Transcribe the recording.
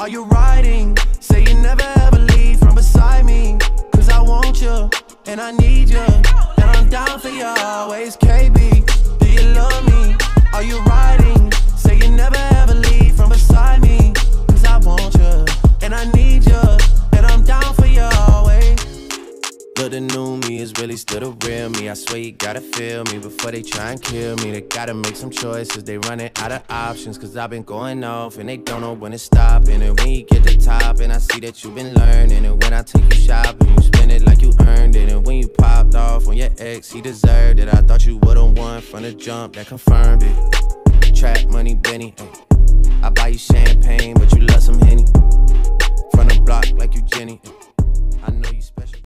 Are you riding? Say you never ever leave from beside me. Cause I want you, and I need you. And I'm down for you always, KB. Look, the new me is really still the real me. I swear you gotta feel me before they try and kill me. They gotta make some choices, they running out of options. Cause I've been going off and they don't know when to stop. And when you get the top, and I see that you've been learning. And when I take you shopping, you spend it like you earned it. And when you popped off on your ex, he deserved it. I thought you would've won from the jump, that confirmed it. Trap money, Benny. ay. I buy you champagne,